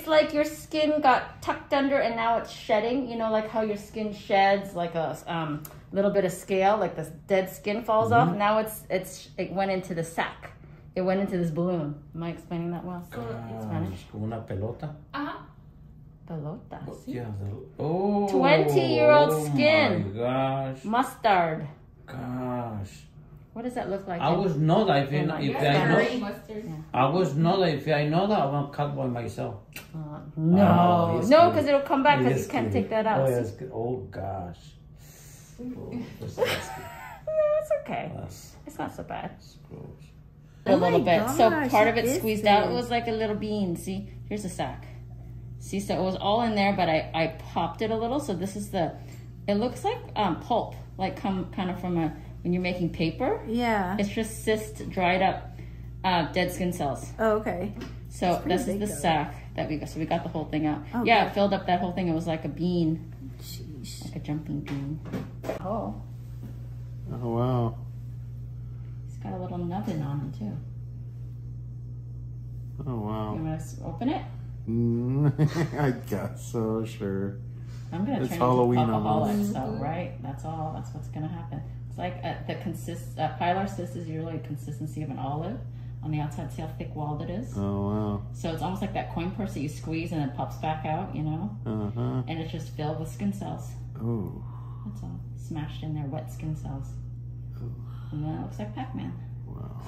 It's like your skin got tucked under and now it's shedding. You know, like how your skin sheds like a um, little bit of scale, like the dead skin falls off. Now it's it's it went into the sac. It went into this balloon. Am I explaining that well? Spanish. Una pelota. Ajá. Pelota. see? Yeah. the- Oh. 20-year-old oh skin. my gosh. Mustard. Gosh. What does that look like? I was not if, Oh you, if God. I know, Curry mustard. I was not if I know that, I want cut by myself. Uh, Oh, no, it's no, because it'll come back because Yes, you can't good. take that out. Oh, yes, good. oh gosh. Oh, that's, that's, it's okay. that's It's not so bad. gross. a Oh little my bit. so part of it it is squeezed out. It was like a little bean. See, here's a sac. See, so it was all in there, but I, I popped it a little. So this is the, it looks like um, pulp, like come kind of from a, when you're making paper. Yeah. It's just cyst, dried up, uh, dead skin cells. Oh, okay. So this is the though. sac that we got. So we got the whole thing out. Oh, yeah, good. it filled up that whole thing. It was like a bean, Sheesh. like a jumping bean. Oh, Oh wow. it's got a little nubbin on him too. Oh wow. You want to open it? I guess so. Sure. I'm gonna It's turn Halloween into alcoholic, almost. so right. That's all. That's what's gonna happen. It's like uh, the consist. Uh, pilar cyst is usually a consistency of an olive. On the outside, see how thick walled it is. Oh wow. So it's almost like that coin purse that you squeeze and it pops back out, you know. Uh huh. And it's just filled with skin cells. Oh. That's all. Smashed in there, wet skin cells. Ooh. And then it looks like Pac-Man. Wow.